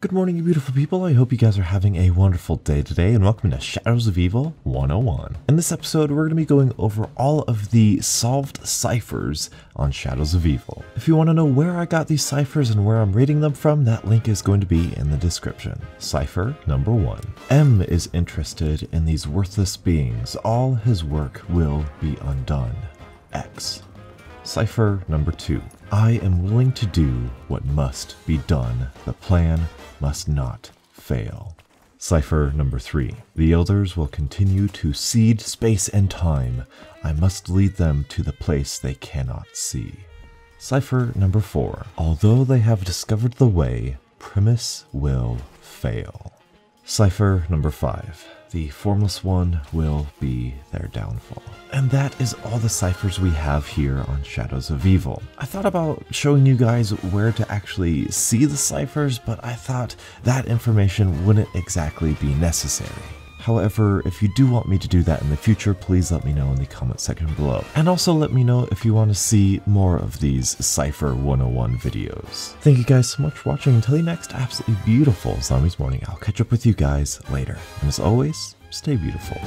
Good morning, you beautiful people. I hope you guys are having a wonderful day today, and welcome to Shadows of Evil 101. In this episode, we're going to be going over all of the solved ciphers on Shadows of Evil. If you want to know where I got these ciphers and where I'm reading them from, that link is going to be in the description. Cipher number one M is interested in these worthless beings. All his work will be undone. X. Cipher number two. I am willing to do what must be done. The plan must not fail. Cipher number three. The elders will continue to seed space and time. I must lead them to the place they cannot see. Cipher number four. Although they have discovered the way, Primis will fail. Cipher number five. The Formless One will be their downfall. And that is all the ciphers we have here on Shadows of Evil. I thought about showing you guys where to actually see the ciphers, but I thought that information wouldn't exactly be necessary. However, if you do want me to do that in the future, please let me know in the comment section below. And also let me know if you want to see more of these Cypher 101 videos. Thank you guys so much for watching. Until the next absolutely beautiful Zombies Morning, I'll catch up with you guys later. And as always, stay beautiful.